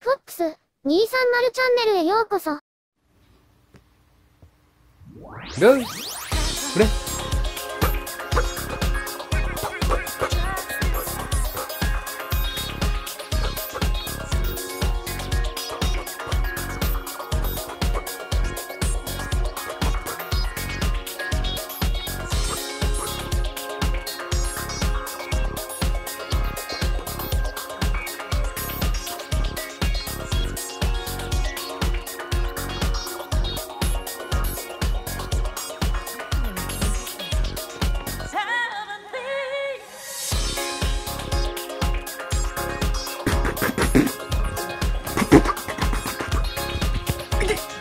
フォックス230チャンネルへようこそ。ル